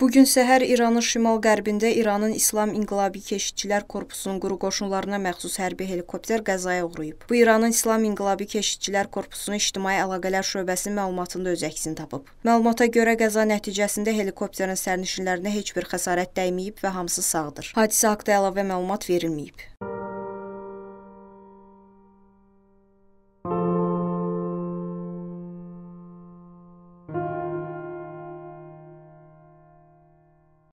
Bu gün səhər İranın şimal-qərbində İranın İslam İnqilabi Keşikçilər Korpusunun quru qoşunlarına məxsus hərbi helikopter qəzaya uğrayıb. Bu İranın İslam İnqilabi Keşikçilər Korpusunun İctimai Əlaqələr şöbəsinin məlumatında öz əksini tapıb. Məlumata görə qəza nəticəsində helikopterin sərnişinlərinə heç bir xəsarət dəyməyib və hamısı sağdır. Hadisə haqqında əlavə məlumat verilməyib.